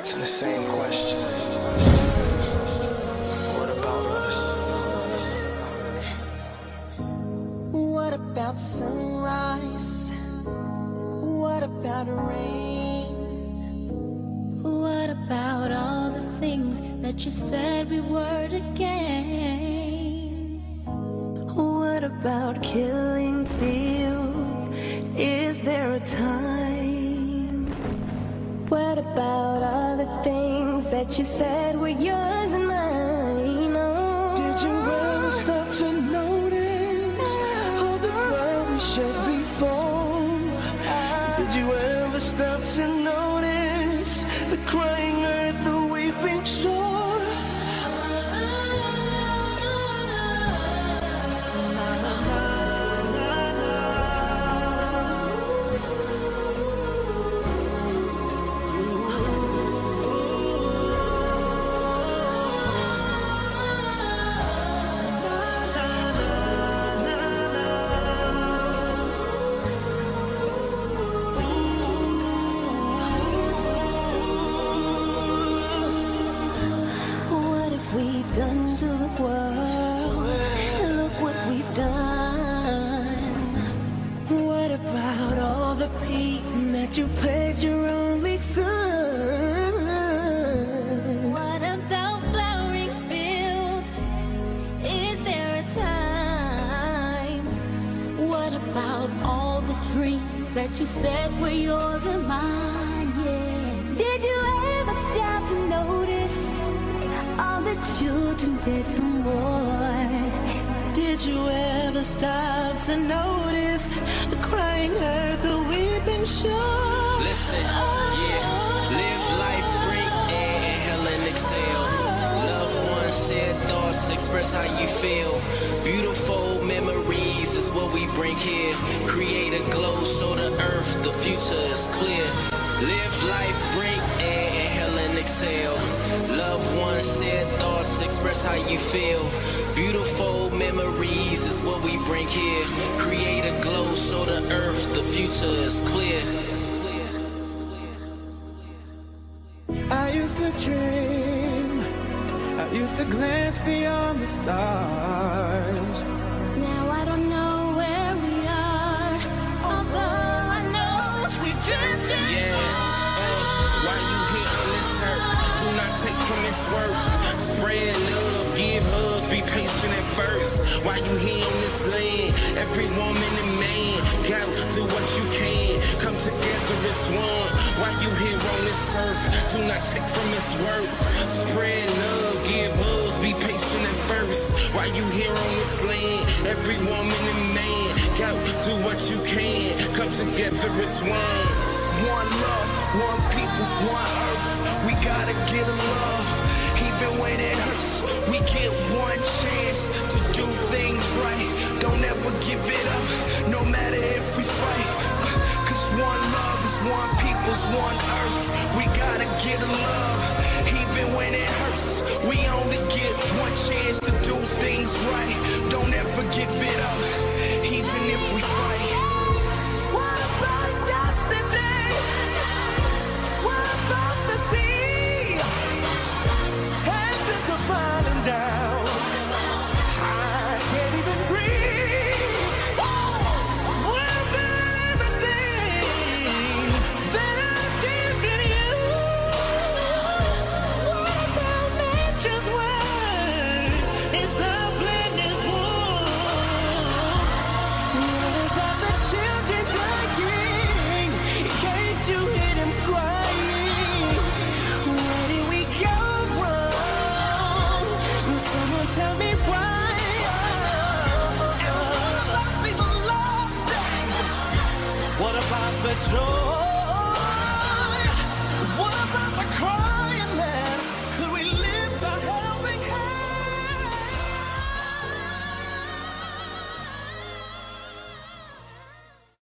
asking the same question. What about us? What about sunrise? What about rain? What about all the things that you said we were to gain? What about killing fields? Is there a time? What about all the things that you said were yours and mine? Oh. Did you ever stop to notice all the blood we shed before? Did you ever stop to notice the crying that you pledged your only son? What about flowering fields? Is there a time? What about all the dreams that you said were yours and mine? Yeah. Did you ever stop to notice all the children dead from war? Did you ever stop to notice the crying earth? Listen, yeah. Live life, breathe air, inhale and exhale. Loved ones, share thoughts, express how you feel. Beautiful memories is what we bring here. Create a glow so the earth, the future is clear. Live life, breathe air, inhale and exhale. Loved ones, share thoughts, express how you feel. Beautiful memories is what we bring here. Create a glow so the earth, future is clear. I used to dream, I used to glance beyond the stars. Take from its worth. Spread love, give hugs, be patient at first. While you here on this land, every woman and man, go do what you can. Come together as one. While you here on this earth, do not take from its worth. Spread love, give hugs, be patient at first. While you here on this land, every woman and man, go do what you can. Come together as one. One love, one one earth. We gotta get along. Even when it hurts, we get one chance to do things right. Don't ever give it up, no matter if we fight. Cause one love is one people's one earth. We gotta get along. Even when it hurts, we only get one chance to do things right. Don't ever give it up, even if we fight. to hear them crying. Where did we go wrong? Will someone tell me why? Oh, oh, oh, what about the joy?